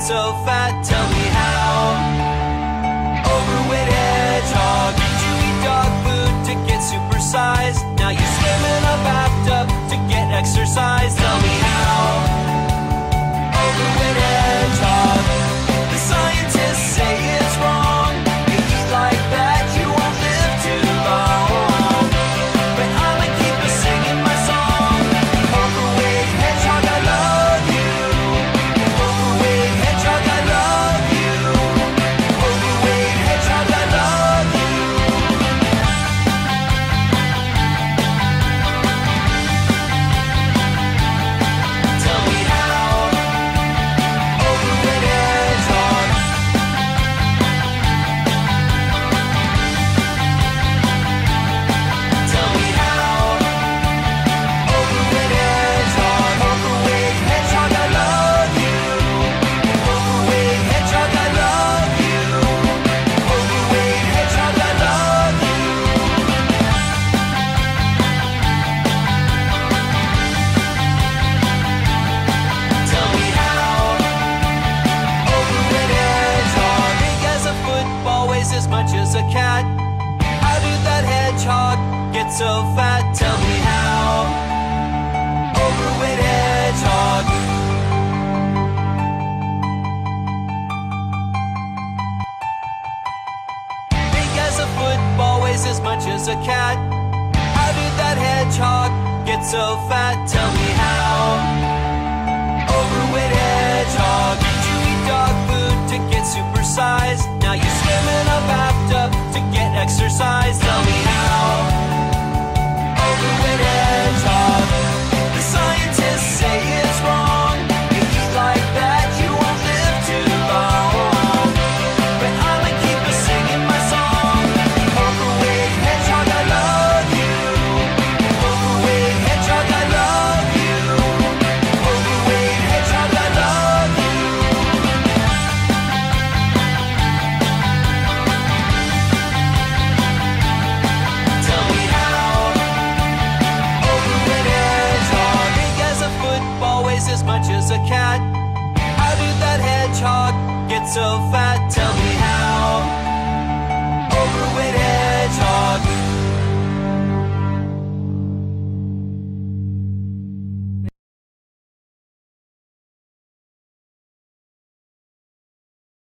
so fat, tell me how. a cat? How did that hedgehog get so fat? Tell me how. Overweight hedgehog. Big as a football, weighs as much as a cat. How did that hedgehog get so fat? Tell Now you're swimming up bathtub to get exercise. Tell me how. so far.